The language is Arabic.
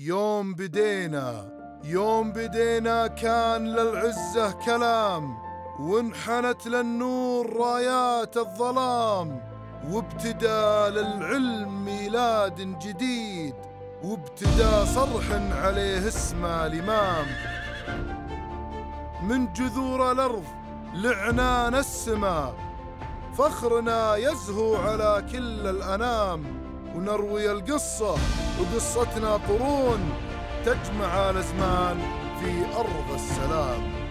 يوم بدينا يوم بدينا كان للعزة كلام وانحنت للنور رايات الظلام. وابتدى للعلم ميلاد جديد وابتدى صرح عليه اسمه الإمام. من جذور الأرض لعنان السماء فخرنا يزهو على كل الأنام. ونروي القصة وقصتنا قرون تجمع الأزمان في أرض السلام.